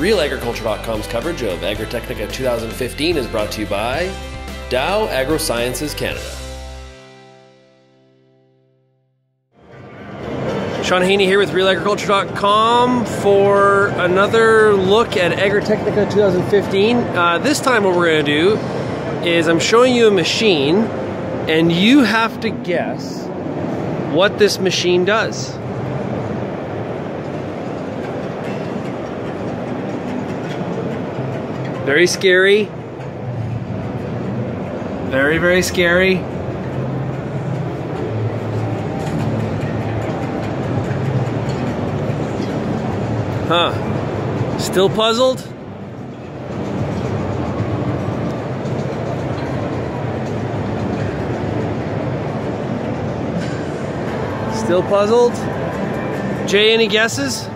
RealAgriculture.com's coverage of Agritechnica 2015 is brought to you by Dow AgroSciences Canada. Shaun Haney here with RealAgriculture.com for another look at Agritechnica 2015. Uh, this time, what we're going to do is I'm showing you a machine, and you have to guess what this machine does. Very scary. Very, very scary. Huh. Still puzzled? Still puzzled? Jay, any guesses?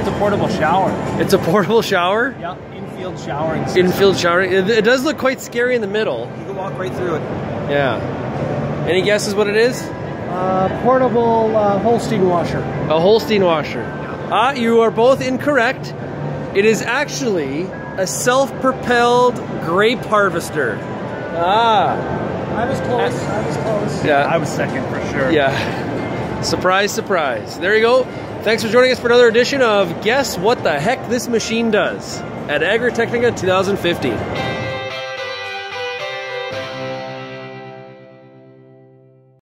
It's a portable shower. It's a portable shower? Yeah, infield showering. System. Infield showering. It, it does look quite scary in the middle. You can walk right through it. Yeah. Any guesses what it is? Uh, portable uh, Holstein washer. A Holstein washer. Ah, you are both incorrect. It is actually a self-propelled grape harvester. Ah. I was close. I was close. Yeah. I was second for sure. Yeah. Surprise, surprise. There you go. Thanks for joining us for another edition of Guess What the Heck This Machine Does at Agritechnica 2015.